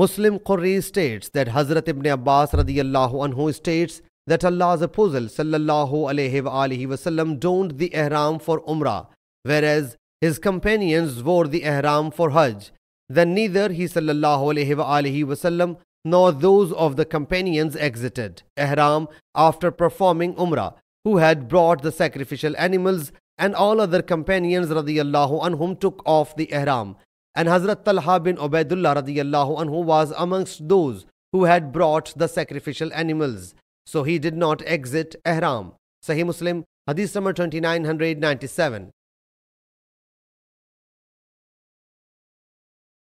Muslim Qurri states that Hazrat ibn Abbas radiallahu anhu states that Allah's Apostle sallallahu alayhi wa wasallam donned the ihram for Umrah, whereas his companions wore the ihram for Hajj. Then neither he sallallahu alayhi wa wasallam nor those of the companions exited ihram after performing Umrah, who had brought the sacrificial animals and all other companions radiallahu anhum took off the ihram. And Hazrat Talha bin Ubaidullah radiallahu anhu was amongst those who had brought the sacrificial animals. So he did not exit ihram. Sahih Muslim, Hadith number 2997.